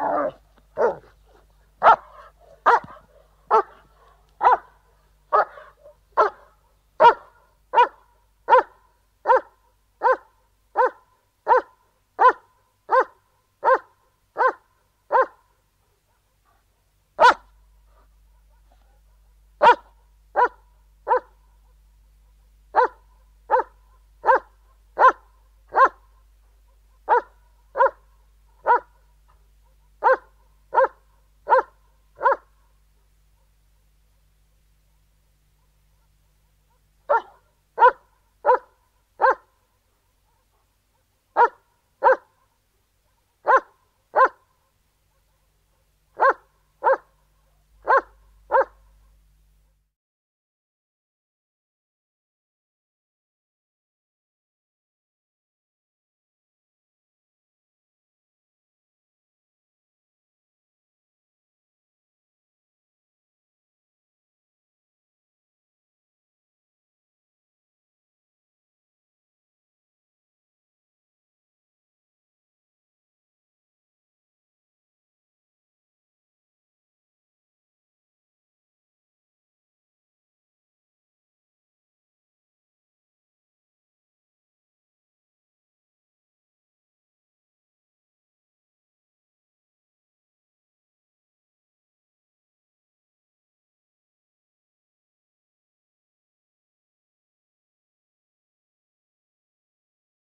Oh.